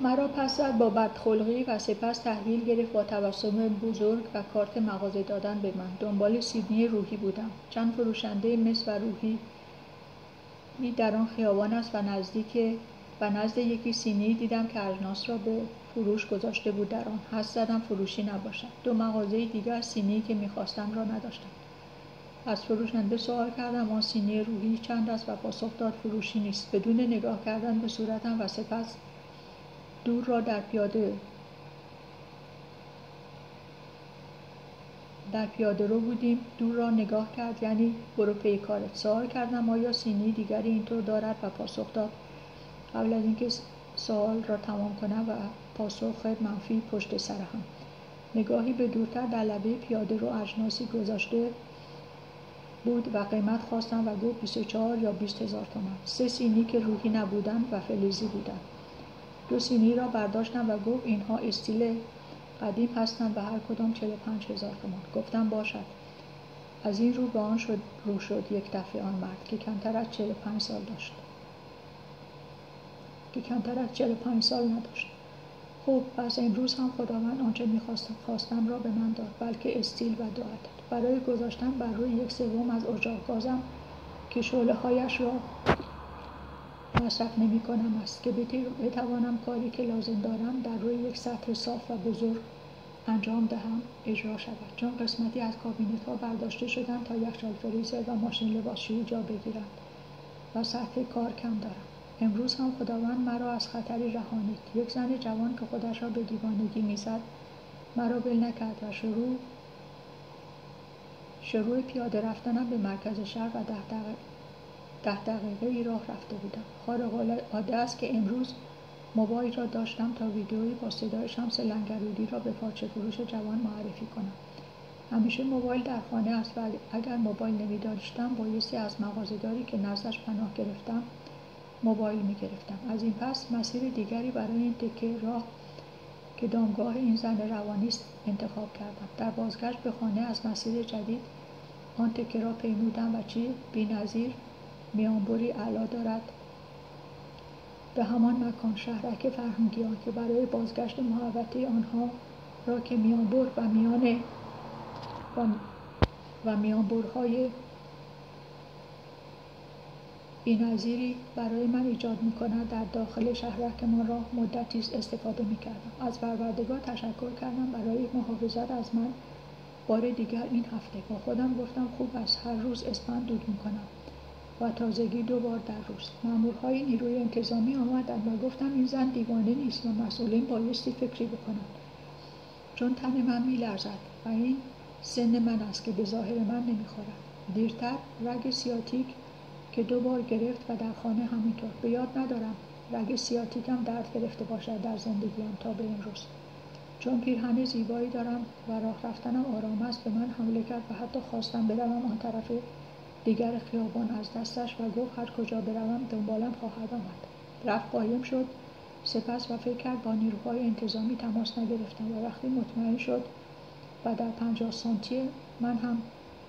مرا پس زد با بدخلقی و سپس تحویل گرفت با تبسم بزرگ و کارت مغازه دادن به من. دنبال سیدنی روحی بودم. چند فروشنده مس و روحی در آن خیابان است و نزدیک و نزد یکی سینی دیدم که اجناس را به فروش گذاشته بود در آن. حس زدم فروشی نباشد. دو مغازه دیگر سینی که می‌خواستم را نداشتم از فروشنده سوال کردم آن سینی روحی چند است و پاسخ داد فروشی نیست. بدون نگاه کردن به صورتم و سپس دور را در پیاده در پیاده رو بودیم دور را نگاه کرد یعنی برو پی کارت. سوال کردم آیا سینی دیگری اینطور دارد و پاسخ داد؟ قبل از اینکه سوال را تمام کنم و پاسخ منفی پشت سر هم. نگاهی به دورتر در لبه پیاده رو اجناسی گذاشته بود و قیمت خواستم و گفت 24 یا 20 هزار تومن. سه سینی که روحی نبودن و فلزی بودن دو سینی را برداشتم و گفت اینها استیل قدیم هستند و هر کدام 45 هزار تومان. گفتم باشد. از این رو به آن شد رو شد یک دفعه آن مرد که کمتر از 45 سال داشت. که کمتر از 45 سال نداشت. خب پس امروز هم خداوند آنچه می‌خواستم خواستم را به من داد بلکه استیل و دو برای گذاشتن بر روی یک سوم از اجاق گازم که شعله هایش را مصرف نمی کنم. است که بتوانم کاری که لازم دارم در روی یک سطح صاف و بزرگ انجام دهم اجرا شود. چون قسمتی از کابینت ها برداشته شدن تا یخچال فریزر و ماشین لباسشویی جا بگیرند و سطح کار کم دارم. امروز هم خداوند مرا از خطری رهانید. یک زن جوان که خودش را به دیوانگی می‌زد مرا بل نکرد و شروع شروع پیاده رفتنم به مرکز شهر و ده ده دقیقه ای راه رفته بودم. خارق العاده است که امروز موبایل را داشتم تا ویدیویی با صدای شمس لنگرودی را به پارچه فروش جوان معرفی کنم. همیشه موبایل در خانه است و اگر موبایل نمی داشتم بایستی از مغازهداری که نزدش پناه گرفتم موبایل می گرفتم از این پس مسیر دیگری برای این تکه راه که دامگاه این زن روانی است انتخاب کردم. در بازگشت به خانه از مسیر جدید آن تکه را پیمودم و چی؟ بینظیر میانبری علا دارد. به همان مکان شهرک فرهنگیان که برای بازگشت محوطه آنها را که میانبر و میان و, و میانبرهای بینظیری برای من ایجاد می کند در داخل شهرکمان را مدتی استفاده می کردم از پروردگار تشکر کردم. برای محافظت از من بار دیگر این هفته با خودم گفتم خوب است. هر روز اسپند دود می و تازگی دو بار در روز. مامورهای نیروی انتظامی آمدند و گفتم این زن دیوانه نیست و مسئولین بایستی فکری بکنند. چون تن من میلرزد و این سن من است که به ظاهر من نمی‌خورد. دیرتر رگ سیاتیک که دو بار گرفت و در خانه همینطور. به یاد ندارم رگ سیاتیکم درد گرفته باشد در زندگیم تا به امروز چون پیرهن زیبایی دارم و راه رفتنم آرام است به من حمله کرد و حتی خواستم بروم آن طرف دیگر خیابان از دستش و گفت هر کجا بروم دنبالم خواهد آمد. رفت قایم شد. سپس و فکر کرد با نیروهای انتظامی تماس نگرفتم و وقتی مطمئن شد و در پنجاه سانتی من هم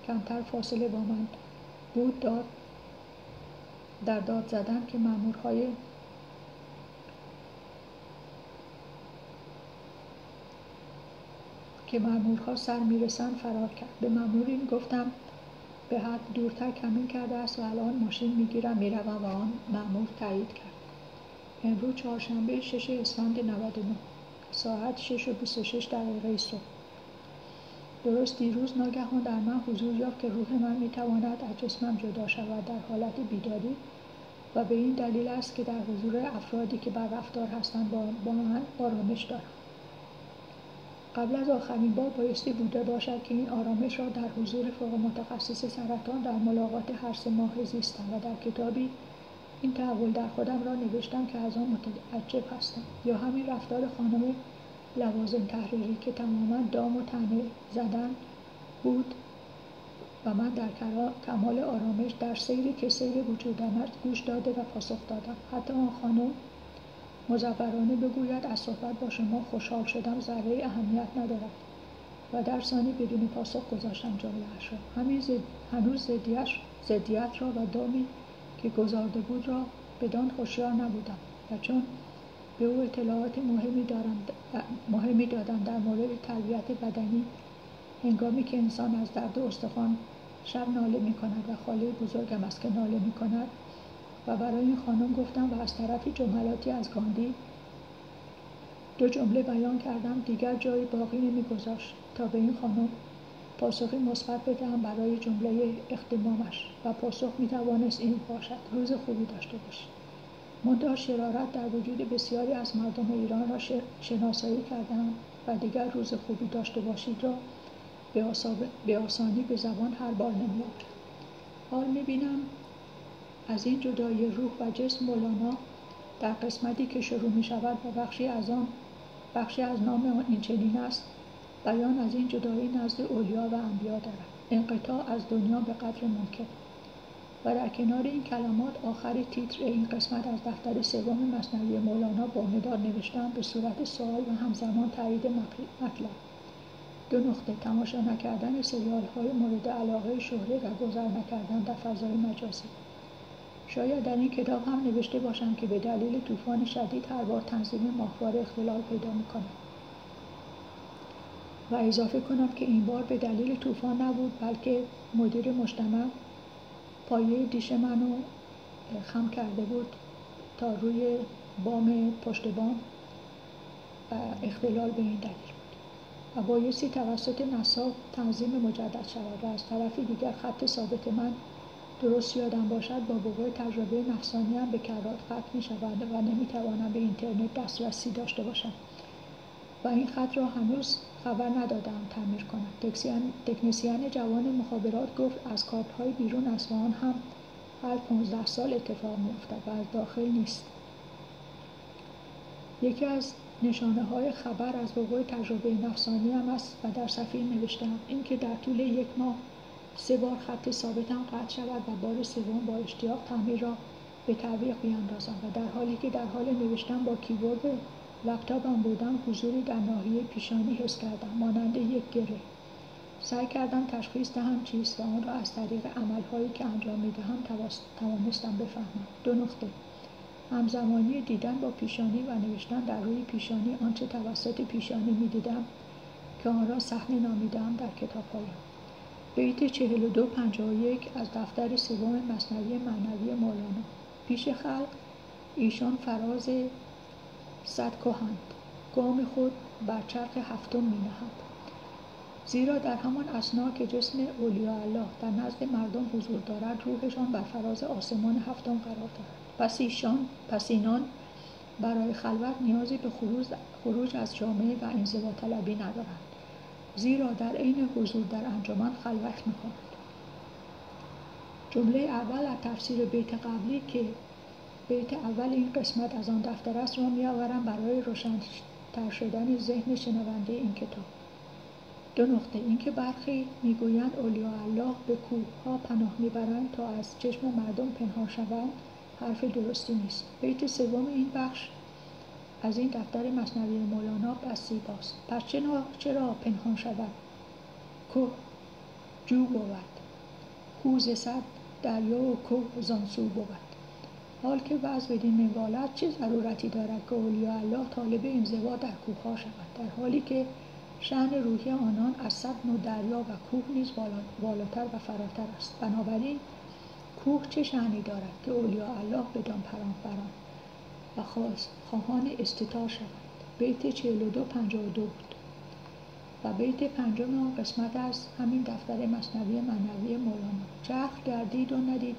کمتر فاصله با من بود داد در داد زدن که مامورهای که مامورها سر می‌رسن فرار کرد. به مامورین گفتم به حد دورتر کمین کرده است و الان ماشین می‌گیرم می‌روم و آن مأمور تایید کرد. امروز چهارشنبه شش اسفند 99 ساعت 6 و 26 دقیقه صبح. درست دیروز ناگهان در من حضور یافت که روح من می‌تواند از جسمم جدا شود در حالت بیداری و به این دلیل است که در حضور افرادی که بر رفتار هستند با من آرامش دارم. قبل از آخرین بار بایستی بوده باشد که این آرامش را در حضور فوق متخصص سرطان در ملاقات هر سه ماه زیستم و در کتابی این تحول در خودم را نوشتم که از آن متعجب هستم. یا همین رفتار خانم لوازم تحریری که تماما دام و تنه زدن بود و من در کمال آرامش در سیری که سیر وجودم گوش داده و پاسخ دادم. حتی آن خانم مزورانه بگوید از صحبت با شما خوشحال شدم ذره اهمیت ندارد و در ثانی بدون پاسخ گذاشتم جمله را. هنوز زدیش زدیت را و دامی که گذارده بود را بدان خوشیار نبودم و چون به او اطلاعات مهمی, مهمی دادند در مورد تربیت بدنی هنگامی که انسان از درد استخوان شب ناله می کند و خاله بزرگم است که ناله می کند و برای خانم گفتم و از طرفی جملاتی از گاندی. دو جمله بیان کردم دیگر جایی باقی نمیگذاشت تا به این خانم پاسخی مثبت بدهم برای جمله اختمامش و پاسخ می توانست این باشد روز خوبی داشته باشید منتها شرارت در وجود بسیاری از مردم ایران را شناسایی کردم و دیگر روز خوبی داشته باشید را به آسانی به زبان هر بار نمی حال می بینم از این جدای روح و جسم مولانا در قسمتی که شروع می شود و بخشی از آن بخشی از نام این چنین است بیان از این جدایی نزد اولیا و انبیا دارد. انقطاع از دنیا به قدر ممکن. و در کنار این کلمات آخر تیتر این قسمت از دفتر سوم مصنوی مولانا با مدار نوشتن به صورت سوال و همزمان تایید مطلب. دو نقطه تماشا نکردن سریال های مورد علاقه شهره و گذر نکردن در فضای مجازی. شاید در این کتاب هم نوشته باشم که به دلیل طوفان شدید هر بار تنظیم ماهوار اختلال پیدا می‌کنم. و اضافه کنم که این بار به دلیل طوفان نبود بلکه مدیر مجتمع پایه دیش منو خم کرده بود تا روی بام پشت بام و اختلال به این دلیل بود. و بایستی توسط نصاب تنظیم مجدد شود و از طرفی دیگر خط ثابت من درست یادم باشد با وقوع تجربه نفسانی هم به کرات قطع می شود و نمی توانم به اینترنت دسترسی داشته باشم. و این خط را هنوز خبر ندادم تعمیر کنم تکنسیان جوان مخابرات گفت از کارت های بیرون آن هم هر 15 سال اتفاق می و از داخل نیست. یکی از نشانه های خبر از وقوع تجربه نفسانی هم است و در صفحه نوشتم اینکه در طول یک ماه سه بار خط ثابتم قطع شود و بار سوم با اشتیاق تعمیر را به تعویق بیاندازم و در حالی که در حال نوشتن با کیبورد لپتاپم بودم حضوری در ناحیه پیشانی حس کردم مانند یک گره. سعی کردم تشخیص دهم چیست و آن را از طریق عملهایی که انجام می‌دهم توانستم بفهمم. دو نقطه. همزمانی دیدن با پیشانی و نوشتن در روی پیشانی آنچه توسط پیشانی می‌دیدم که آن را صحنه نامیدم در کتابهایم. بیت 4251 از دفتر سوم مصنوی معنوی مولانا. پیش خلق ایشان فراز صد کهند گام خود بر چرخ هفتم می نهد. زیرا در همان اسنا که جسم اولیاء الله در نزد مردم حضور دارد روحشان بر فراز آسمان هفتم قرار دارد. پس ایشان پس اینان برای خلوت نیازی به خروج, خروج از جامعه و انزوا طلبی ندارند. زیرا در عین حضور در انجمن خلوت می‌کنند جمله اول از تفسیر بیت قبلی که بیت اول این قسمت از آن دفتر است را میآورم برای روشنتر شدن ذهن شنونده این کتاب. دو نقطه اینکه برخی می‌گویند اولیاء الله به کوه ها پناه می‌برند تا از چشم مردم پنهان شوند حرف درستی نیست. بیت سوم این بخش از این دفتر مصنوی مولانا بس زیباست پس چرا, پنهان شود؟ کوه جو بود. خوز صد دریا و کوه زانسو بود. حال که وضع بدین منوالت چه ضرورتی دارد که اولیاء الله طالب انزوا در کوه شود در حالی که شعن روحی آنان از صد نوع دریا و کوه نیز بالاتر و فراتر است. بنابراین کوه چه شعنی دارد که اولیاء الله بدان پران بران و خواهان استطاع شوند. بیت 42 52 بود. و بیت پنجم آن قسمت از همین دفتر مصنوی معنوی مولانا. چرخ گردید و ندید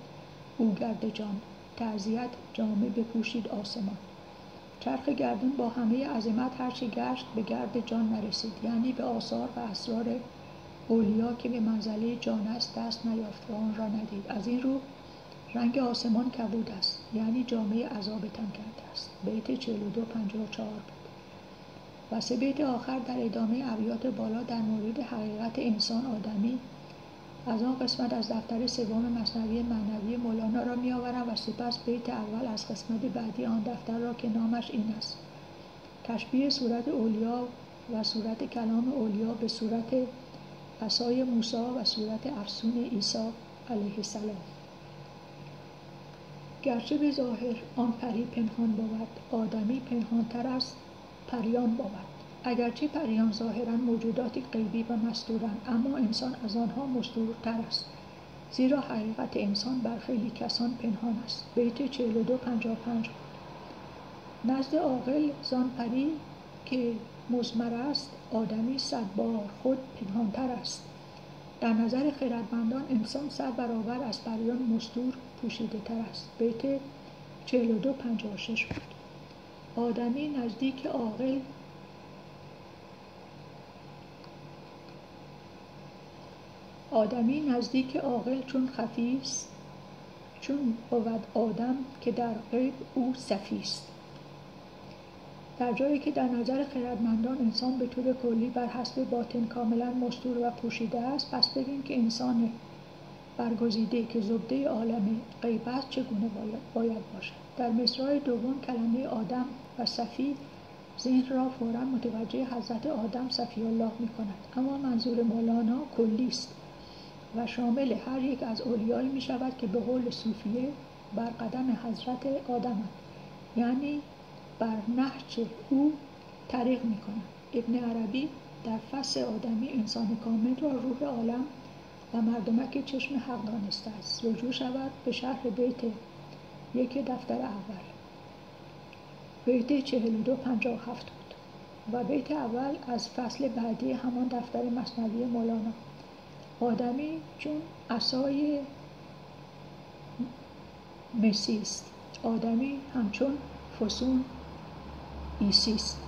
او گرد جان. تعذیت جامعه بپوشید آسمان. چرخ گردون با همه عظمت هرچی گشت به گرد جان نرسید. یعنی به آثار و اسرار اولیا که به منزله جان است دست نیافت و آن را ندید. از این رو رنگ آسمان کبود است. یعنی جامعه عذابتان کرده است. بیت 42 54 بود. و سه بیت آخر در ادامه ابیات بالا در مورد حقیقت انسان آدمی از آن قسمت از دفتر سوم مصنوی معنوی مولانا را میآورم و سپس بیت اول از قسمت بعدی آن دفتر را که نامش این است. تشبیه صورت اولیا و صورت کلام اولیا به صورت عصای موسی و صورت افسون عیسی علیه السلام. گرچه به ظاهر آن پری پنهان بود آدمی پنهانتر از پریان بود. اگرچه پریان ظاهرا موجوداتی غیبی و مستورند اما انسان از آنها مستورتر است. زیرا حقیقت انسان بر خیلی کسان پنهان است. بیت 42 55 نزد عاقل زان پری که مزمر است آدمی صد بار خود پنهانتر است. در نظر خردمندان انسان صد برابر از پریان مستور پوشیده تر است بیت 42 56 بود. آدمی نزدیک عاقل آدمی نزدیک عاقل چون خفی است چون بود آدم که در غیب او صفی در جایی که در نظر خردمندان انسان به طور کلی بر حسب باطن کاملا مستور و پوشیده است پس بگیم که انسان برگزیده که زبده عالم غیب است چگونه باید باشد در مصرع دوم کلمه آدم و صفی ذهن را فورا متوجه حضرت آدم صفی الله می کند. اما منظور مولانا کلی است و شامل هر یک از اولیایی می شود که به قول صوفیه بر قدم حضرت آدم یعنی بر نهج او طریق می کند. ابن عربی در فصل آدمی انسان کامل را روح عالم و مردمک چشم حق دانسته است. رجوع شود به شرح بیت یک دفتر اول. بیت 42 57 بود و بیت اول از فصل بعدی همان دفتر مصنوی مولانا. آدمی چون اسای مسی است. آدمی همچون فسون عیسی است.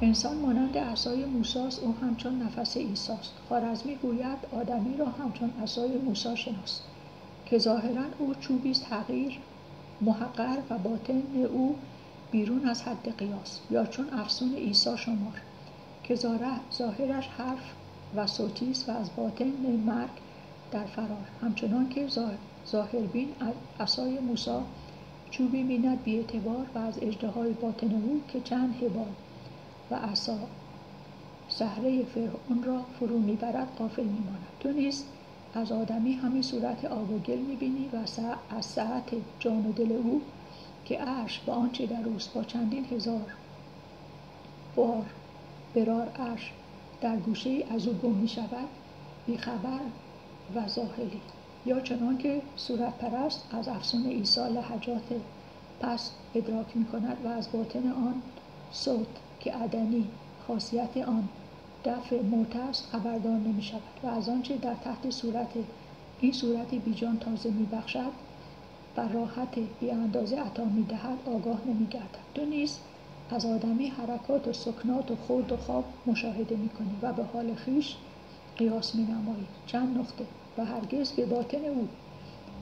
انسان مانند عصای موساست او همچون نفس عیساست. خارزمی گوید آدمی را همچون عصای موسا شناست که ظاهرا او چوبی است حقیر محقر و باطن او بیرون از حد قیاس یا چون افسون عیسی شمار که ظاهرش حرف و صوتی است و از باطن مرگ در فرار. همچنان که ظاهربین عصای موسی چوبی بیند بی اعتبار و از اجدهای باطن او که چند هبال و عصا. سهره فرعون را فرو می‌برد قافل میماند. تو نیز از آدمی همین صورت آب و گل می‌بینی و از ساعت جان و دل او که عرش با آنچه در اوست با چندین هزار بار برار عرش در گوشه از او گم می شود بیخبر و ظاهری. یا چنان که صورت پرست از افسون عیسی لحجات پس ادراک می کند و از باطن آن صوت که عدنی خاصیت آن دفع موت است خبردار نمی شود و از آنچه در تحت صورت این صورت بیجان تازه می بخشد و راحت بی اندازه عطا می دهد آگاه نمی گردد تو نیز از آدمی حرکات و سکنات و خورد و خواب مشاهده می کنی و به حال خیش قیاس می نمایی چند نقطه. و هرگز به باطن او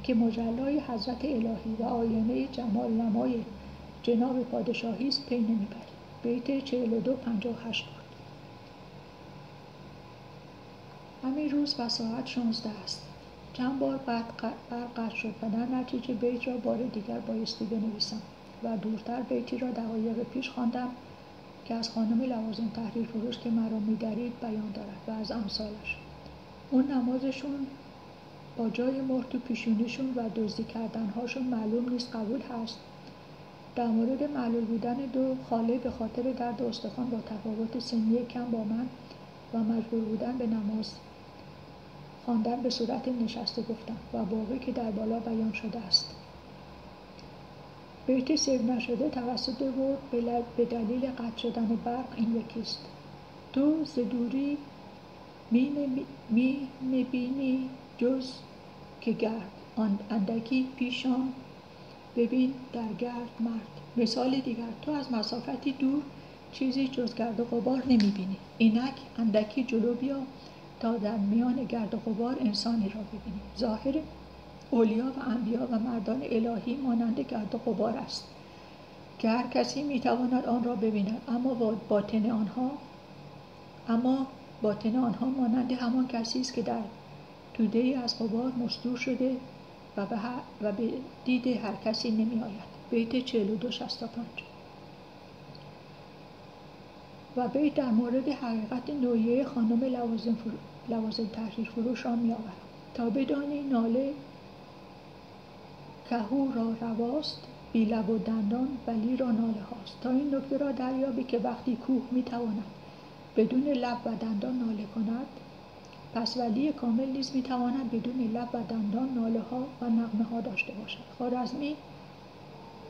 که مجلای حضرت الهی و آینه جمال نمای جناب پادشاهی است پی نمی‌بری بیت 42 58 بود. همین روز و ساعت 16 است. چند بار بعد برقطع شد و در نتیجه بیت را بار دیگر بایستی بنویسم و دورتر بیتی را دقایق پیش خواندم که از خانم لوازم تحریر فروش که مرا میدرید بیان دارد و از امثالش. اون نمازشون با جای مهر تو پیشونیشون و دزدی کردنهاشون معلوم نیست قبول هست در مورد معلول بودن دو خاله به خاطر درد استخوان با تفاوت سنی کم با من و مجبور بودن به نماز خواندن به صورت نشسته گفتم و باقی که در بالا بیان شده است. بیت سیو نشده توسط بود به دلیل قطع شدن برق این یکیست تو ز می می‌بینی جز که گرد اندکی پیشان ببین در گرد مرد. مثال دیگر تو از مسافتی دور چیزی جز گرد و غبار نمی‌بینی. اینک اندکی جلو بیا تا در میان گرد و غبار انسانی را ببینی. ظاهر اولیا و انبیا و مردان الهی مانند گرد و غبار است. که هر کسی می‌تواند آن را ببیند. اما باطن آنها اما باطن آنها مانند همان کسی است که در توده از غبار مستور شده و به, و به دید هر کسی نمی آید. بیت 4265 و بیت در مورد حقیقت نوعیه خانم لوازم, لوازم تحریر فروش را می آورم تا بدانی ناله کهو را رواست بی لب و دندان ولی را ناله هاست. تا این نکته را دریابی که وقتی کوه می‌تواند بدون لب و دندان ناله کند پس ولی کامل نیز می‌تواند بدون لب و دندان ناله ها و نغمه ها داشته باشد. خارزمی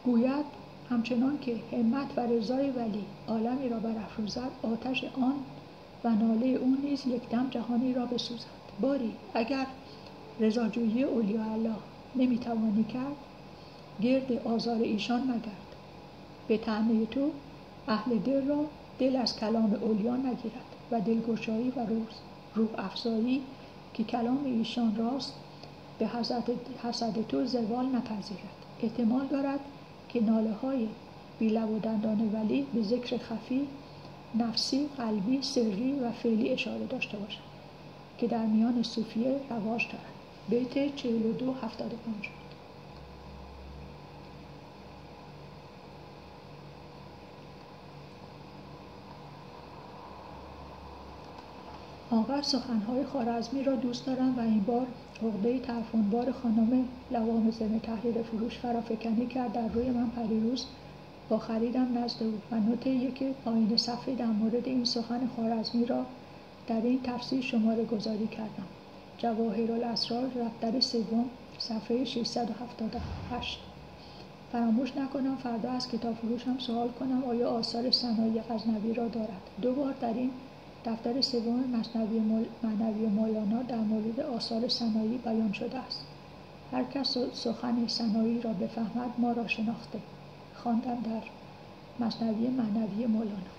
گوید همچنان که همت و رضای ولی عالمی را برافروزد آتش آن و ناله او نیز یک دم جهانی را بسوزد. باری اگر رضاجویی اولیاء الله نمی‌توانی کرد گرد آزار ایشان مگرد به تعنی تو اهل دل را دل از کلام اولیا نگیرد و دلگشایی و روز روح افزایی که کلام ایشان راست به حسد تو زوال نپذیرد. احتمال دارد که ناله های بیلب و دندان ولی به ذکر خفی نفسی، قلبی، سری و فعلی اشاره داشته باشد که در میان صوفیه رواج دارد. بیت 42 75 آنقدر سخنهای خارزمی را دوست دارم و این بار عقده بار خانم لوام زن تحریر فروش فرافکنی کرد در روی من پریروز. با خریدم نزد او و نوت یک پایین صفحه در مورد این سخن خارزمی را در این تفسیر شماره گذاری کردم. جواهر الاسرار رفتر سوم صفحه 678 فراموش نکنم فردا از کتاب فروش هم سوال کنم آیا آثار صنایع غزنوی را دارد. دو بار در این دفتر سوم مصنوی معنوی مولانا در مورد آثار صنایی بیان شده است. هر کس سخن صنایی را بفهمد ما را شناخته. خواندم در مصنوی معنوی مولانا.